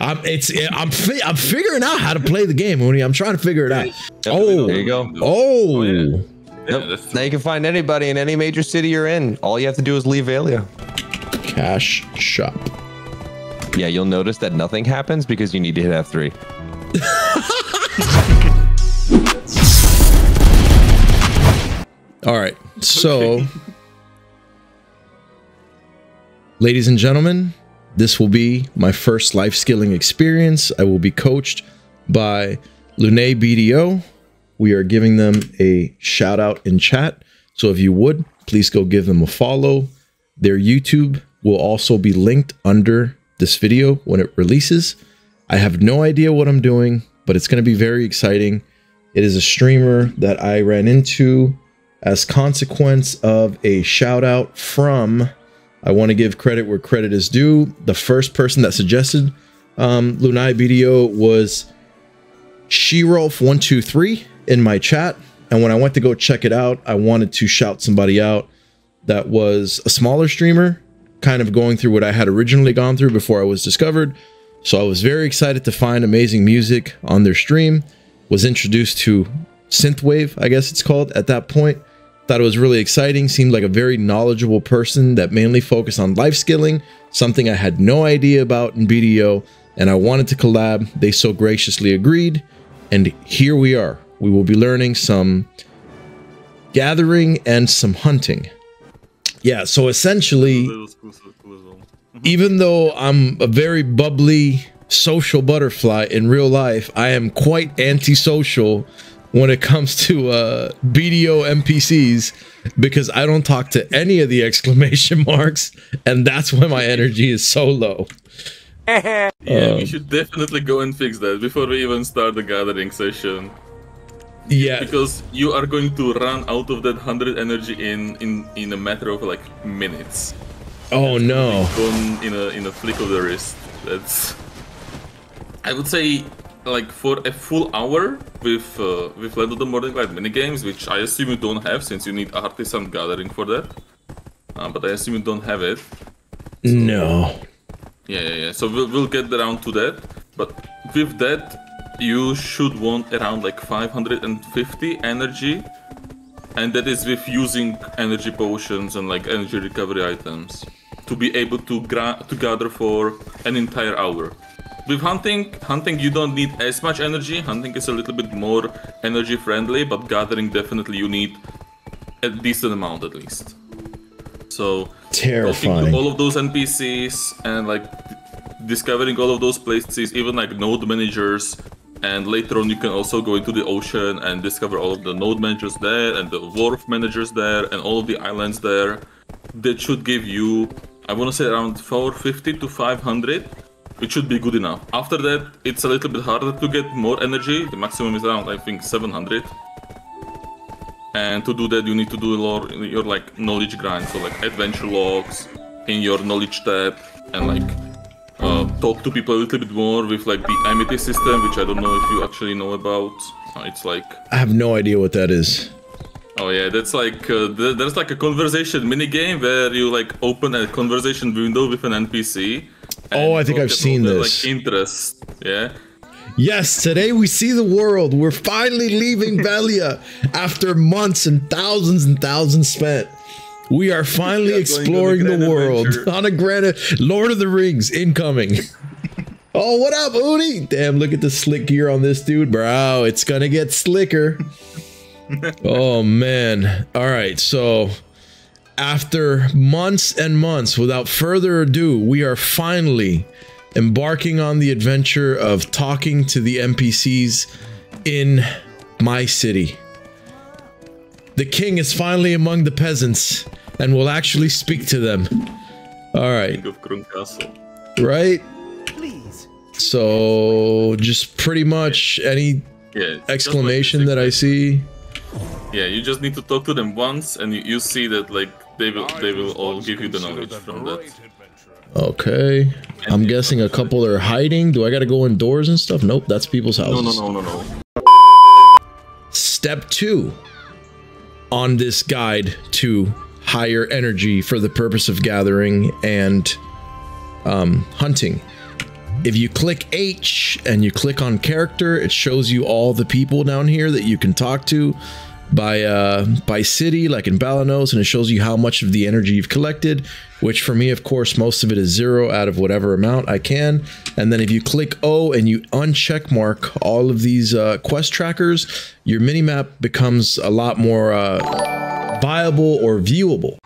I'm it's I'm fi- I'm figuring out how to play the game, Mooney. I'm trying to figure it out. Oh, There you go. Oh, oh. yeah. Yep. Yeah, Now you can find anybody in any major city you're in. All you have to do is leave Velia. cash shop. Yeah, you'll notice that nothing happens because you need to hit F3. All right. So, ladies and gentlemen, this will be my first life skilling experience. I will be coached by Lune BDO. We are giving them a shout out in chat. So, if you would, please go give them a follow. Their YouTube will also be linked under this video when it releases. I have no idea what I'm doing, but it's going to be very exciting. It is a streamer that I ran into as consequence of a shout out from I want to give credit where credit is due. The first person that suggested um, Luneye BDO was Shirolf123 in my chat. And when I went to go check it out, I wanted to shout somebody out that was a smaller streamer, kind of going through what I had originally gone through before I was discovered. So I was very excited to find amazing music on their stream. Was introduced to synthwave, I guess it's called at that point. Thought it was really exciting. Seemed like a very knowledgeable person that mainly focused on life skilling, something I had no idea about in BDO, and I wanted to collab. They so graciously agreed, and here we are. We will be learning some gathering and some hunting. Yeah, so essentially, zone. even though I'm a very bubbly social butterfly in real life, I am quite antisocial when it comes to uh, BDO NPCs because I don't talk to any of the exclamation marks, and that's why my energy is so low. Yeah, Um, we should definitely go and fix that before we even start the gathering session. Yeah, Because you are going to run out of that 100 energy in in in a matter of like minutes. oh no. Gone in a in a flick of the wrist. That's I would say like for a full hour with uh, with Land of the Morning Light minigames, which I assume you don't have since you need artisan gathering for that. Uh, but I assume you don't have it. No. Yeah, yeah, yeah. So we'll, we'll get around to that. But with that, you should want around like 550 energy. And that is with using energy potions and like energy recovery items to be able to gra- to gather for an entire hour. With hunting, hunting you don't need as much energy. Hunting is a little bit more energy friendly, but gathering definitely you need a decent amount at least. So talking to all of those NPCs and like discovering all of those places, even like node managers. And later on, you can also go into the ocean and discover all of the node managers there and the wharf managers there and all of the islands there. That should give you, I want to say, around 450 to 500, which should be good enough. After that, it's a little bit harder to get more energy. The maximum is around, I think, 700. And to do that, you need to do your, your like knowledge grind, so like adventure logs in your knowledge tab, and like uh, talk to people a little bit more with like the amity system, which I don't know if you actually know about. Uh, it's like I have no idea what that is. Oh yeah, that's like uh, th- there's like a conversation mini game where you like open a conversation window with an NPC. Oh, I think I've seen this. Like interest, yeah. Yes, today we see the world. We're finally leaving Velia after months and thousands and thousands spent. We are finally We are going on a exploring the world adventure. on a grand Lord of the Rings incoming. oh, what up, Uni? Damn, look at the slick gear on this dude, bro. It's gonna get slicker. oh man. All right, so after months and months, without further ado, we are finally embarking on the adventure of talking to the NPCs in my city. The king is finally among the peasants and will actually speak to them. All right, Think of Cron Castle. right? So, just pretty much any Yeah. just like exclamation that I see. Yeah, you just need to talk to them once, and you, you see that like they will they will all give you the knowledge from that. Okay. I'm guessing a couple are hiding. Do I got to go indoors and stuff? Nope, that's people's houses. No, no, no, no, no. Step two on this guide to higher energy for the purpose of gathering and um, hunting if you click H and you click on character, it shows you all the people down here that you can talk to by uh by city like in Balenos and it shows you how much of the energy you've collected which for me of course most of it is zero out of whatever amount I can and then if you click O and you uncheck mark all of these uh, quest trackers your minimap becomes a lot more uh, viable or viewable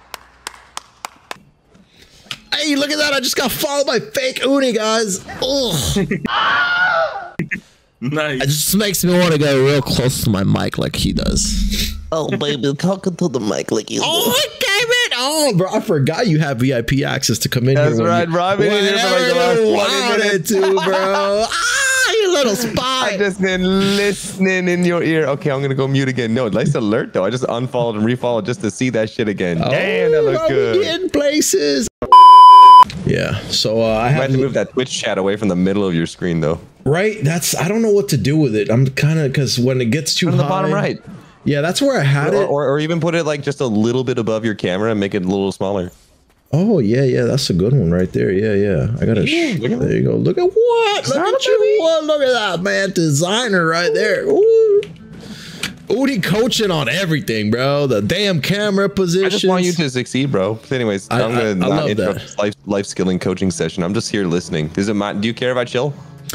Hey, look at that! I just got followed by fake Uni, guys. Ugh. Nice. It just makes me want to go real close to my mic like he does. Oh, baby, talking to the mic like you. Oh, I came in. Oh, bro, I forgot you have VIP access to come in That's here. when right, you- bro. I've been in here for like the last you wanted minutes. to, bro. ah, you little spy. I just been listening in your ear. Okay, I'm gonna go mute again. No, nice alert though. I just unfollowed and refollowed just to see that shit again. Damn, that Oh, looks good. getting places. Yeah, so uh, I have had to move that Twitch chat away from the middle of your screen though. right. That's I don't know what to do with it. I'm kind of because when it gets too On high, the bottom right. Yeah, that's where I had Or, it. or, or even put it like just a little bit above your camera and make it a little smaller. Oh yeah, yeah, that's a good one right there. Yeah, yeah. I gotta. Yeah, sh- look at there you go. Look at what? Look at you! What? Look at that man, designer right there. Ooh. Udi coaching on everything, bro. The damn camera position. I just want you to succeed, bro. But anyways, I- am gonna I- not love interrupt that. this life life skilling coaching session. I'm just here listening. Does it mind? Do you care if I chill?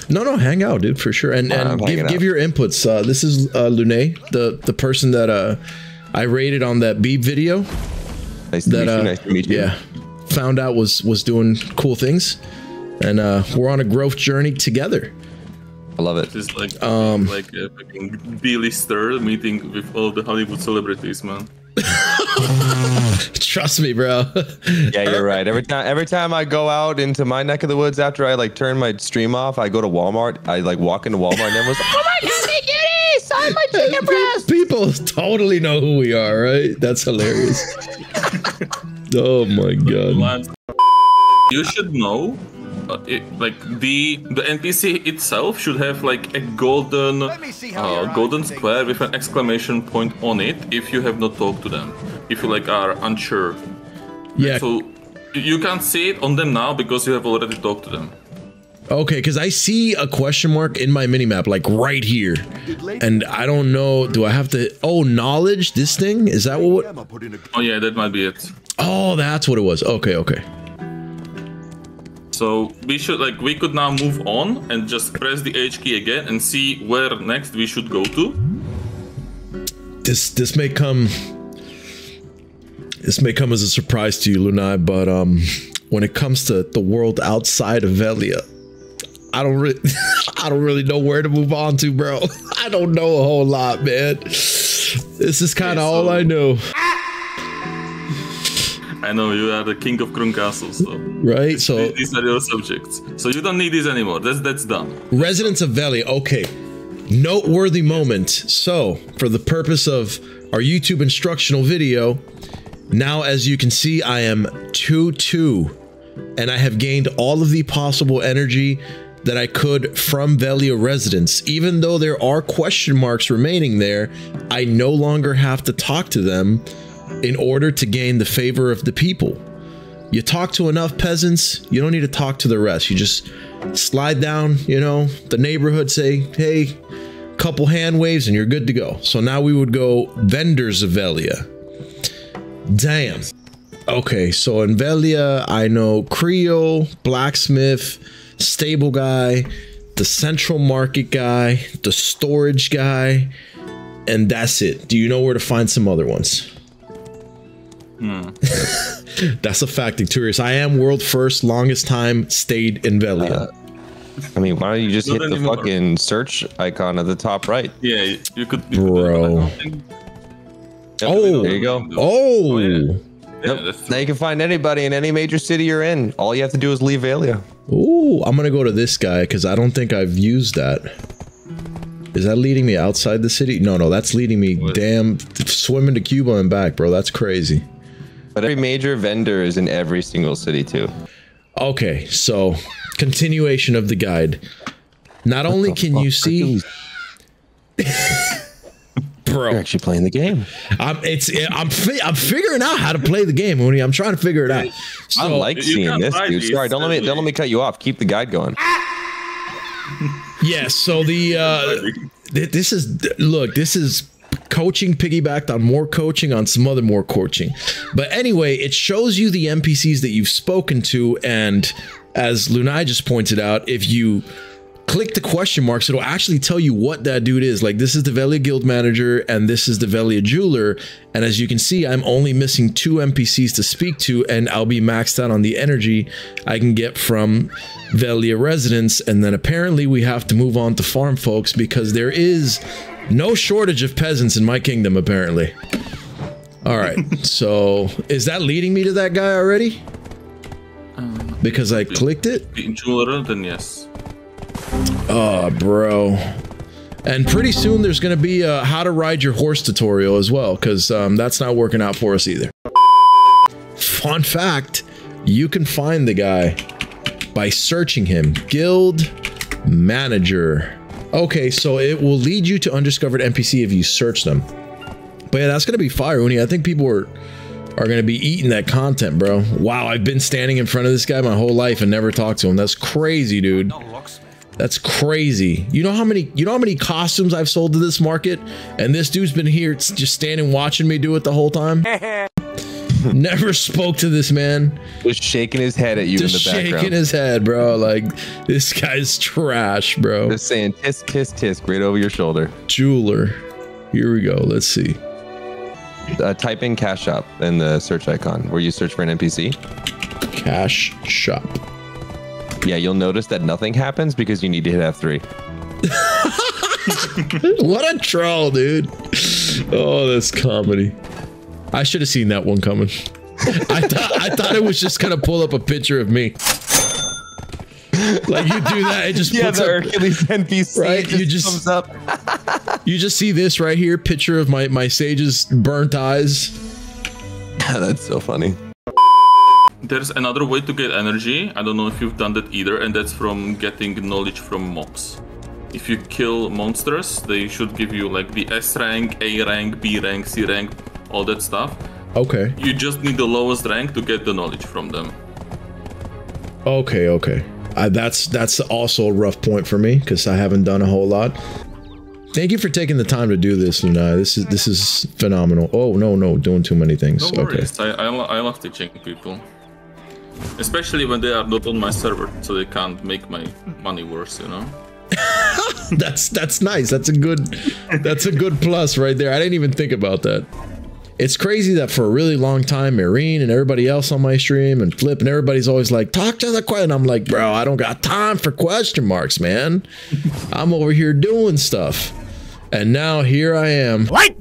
No, no, hang out, dude, for sure. And and give, give your inputs. Uh, this is uh, Lune, the the person that uh I rated on that beep video. Nice to That meet uh, you. Nice to meet you. yeah, found out was was doing cool things, and uh, we're on a growth journey together. I love it. It's like Um, like a fucking B-lister meeting with all the Hollywood celebrities, man. Trust me, bro. Yeah, you're right. Every time, every time I go out into my neck of the woods after I like turn my stream off, I go to Walmart. I like walk into Walmart and everyone's like, "Oh my god, they did it! Sign my chicken breast!" People totally know who we are, right? That's hilarious. oh my god. You should know, uh, it, like the the NPC itself should have like a golden uh, golden square with an exclamation point on it if you have not talked to them. If you like are unsure, Yeah. so you can't see it on them now because you have already talked to them. Okay, because I see a question mark in my minimap, like right here. And I don't know. Do I have to oh knowledge this thing? Is that what Oh yeah, that might be it. Oh, that's what it was. Okay, okay. So we should like we could now move on and just press the H key again and see where next we should go to. This this may come this may come as a surprise to you, Luneye, but um when it comes to the world outside of Velia, I don't really I don't really know where to move on to, bro. I don't know a whole lot, man. This is kind of Okay, all I know, I know you are the king of Cron Castle, so right? So these are your subjects. So you don't need these anymore. That's that's done. Residents of Velia. Okay. Noteworthy moment. So, for the purpose of our YouTube instructional video, now as you can see, I am 2 2, and I have gained all of the possible energy that I could from Velia residents. Even though there are question marks remaining there, I no longer have to talk to them in order to gain the favor of the people. You talk to enough peasants, you don't need to talk to the rest. You just slide down, you know, the neighborhood, say, hey, couple hand waves, and you're good to go. So now we would go vendors of Velia. Damn. Okay, so in Velia, I know Creole, blacksmith, stable guy, the central market guy, the storage guy, and that's it. Do you know where to find some other ones? Hmm. That's a fact, Victorious. I am world first, longest time stayed in Velia. Uh, I mean, why don't you just Not hit the fucking search icon at the top right? Yeah, you could. Bro. Yep, Oh. There you go. oh, oh yeah. Yep. Yeah, that's Now you can find anybody in any major city you're in. All you have to do is leave Velia. Ooh, I'm gonna go to this guy because I don't think I've used that. Is that leading me outside the city? No, no, that's leading me damn swimming to Cuba and back, bro. That's crazy. But every major vendor is in every single city too. Okay, so continuation of the guide. Not only can you see, bro, You're bro, actually playing the game. I'm it's I'm fi- I'm figuring out how to play the game, Mooney. I'm trying to figure it out. I like seeing this, dude. these, Sorry, don't let me don't let me cut you off. Keep the guide going. yeah. So the uh, th- this is look. This is coaching piggybacked on more coaching on some other more coaching. But anyway, it shows you the NPCs that you've spoken to, and as Luneye just pointed out, if you click the question marks, it'll actually tell you what that dude is. Like this is the Velia Guild Manager and this is the Velia Jeweler. And as you can see, I'm only missing two NPCs to speak to and I'll be maxed out on the energy I can get from Velia residents. And then apparently we have to move on to farm folks because there is no shortage of peasants in my kingdom, apparently. All right, so is that leading me to that guy already? Um, because I clicked it? Jeweler, then yes. Oh, bro. And pretty soon there's going to be a how to ride your horse tutorial as well, because um, that's not working out for us either. Fun fact, you can find the guy by searching him. Guild Manager. Okay, so it will lead you to undiscovered NPC if you search them. But yeah, that's going to be fire, Uni. I think people are, are going to be eating that content, bro. Wow, I've been standing in front of this guy my whole life and never talked to him. That's crazy, dude. That's crazy. You know how many you know how many costumes I've sold to this market? And this dude's been here just standing watching me do it the whole time. Never spoke to this man. Just shaking his head at you Just in the back. shaking his head, bro. Like this guy's trash, bro. Just saying tisk tisk tisk right over your shoulder. Jeweler. Here we go. Let's see. Uh, type in cash shop in the search icon where you search for an NPC. Cash shop. Yeah, you'll notice that nothing happens because you need to hit F3. What a troll, dude. Oh, that's comedy. I should have seen that one coming. I thought I thought it was just gonna pull up a picture of me. Like you do that, it just Yeah, puts the up, Erkulez NPC Right, just you just- comes up. you just see this right here, picture of my my sage's burnt eyes. That's so funny. There's another way to get energy. I don't know if you've done that either, and that's from getting knowledge from mobs. If you kill monsters, they should give you like the S rank, A rank, B rank, C rank, all that stuff. Okay. You just need the lowest rank to get the knowledge from them. Okay, okay. Uh, that's that's also a rough point for me because I haven't done a whole lot. Thank you for taking the time to do this, Luna. This is this is phenomenal. Oh no, no, doing too many things. No okay. I, I, lo- I love teaching people. Especially when they are not on my server, so they can't make my money worse, you know? That's that's nice. That's a good that's a good plus right there. I didn't even think about that. It's crazy that for a really long time, Marine and everybody else on my stream and Flip and everybody's always like, talk to the question. I'm like, bro, I don't got time for question marks, man. I'm over here doing stuff. And now here I am. What?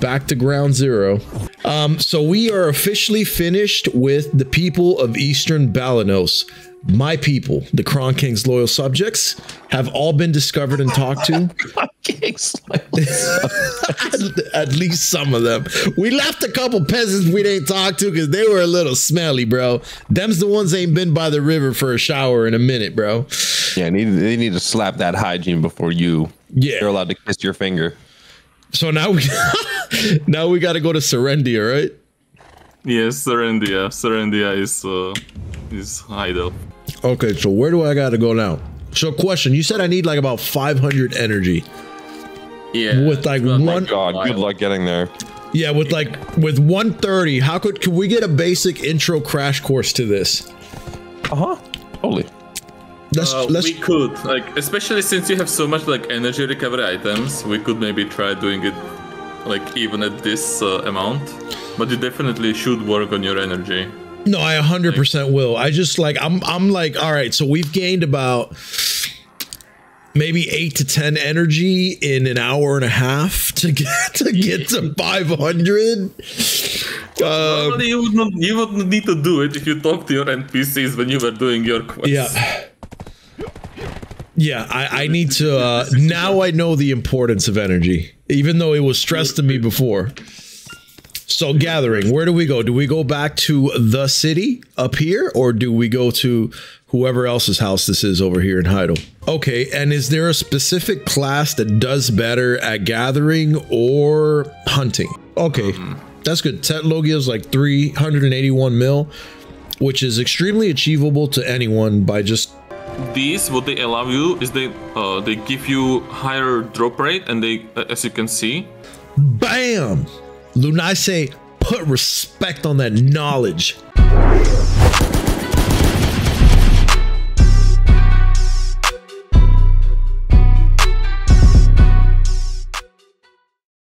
Back to ground zero. Um, so we are officially finished with the people of Eastern Balenos. My people, the Cron King's loyal subjects, have all been discovered and talked to. at, at least some of them. We left a couple peasants we didn't talk to because they were a little smelly, bro. Them's the ones ain't been by the river for a shower in a minute, bro. Yeah, need, they need to slap that hygiene before you. Yeah. You're allowed to kiss your finger. So now we now we got to go to Serendia, right? Yes, Serendia. Serendia is uh, is hideout. Okay, so where do I got to go now? So, question: You said I need like about 500 energy. Yeah. With, like, it's not one- God, good luck getting there. Yeah, with like with 130. How could could we get a basic intro crash course to this? Uh huh. Let's Uh, let's we could like, especially since you have so much like energy recovery items, we could maybe try doing it like even at this uh, amount. But you definitely should work on your energy. No, I 100% will. I just like I'm I'm like all right, so we've gained about maybe 8 to 10 energy in an hour and a half to get to get to 500. Uh, Normally, you would not you would not need to do it if you talk to your NPCs when you were doing your quest. yeah. Yeah, I, I need to uh now I know the importance of energy, even though it was stressed to me before. So gathering, where do we go? Do we go back to the city up here, or do we go to whoever else's house this is over here in Heidel? Okay, and is there a specific class that does better at gathering or hunting? Okay, that's good. TET Loggia is like 381 mil, which is extremely achievable to anyone by just these what they allow you is they uh, they give you higher drop rate and they uh, as you can see Bam! Luneye say, put respect on that knowledge.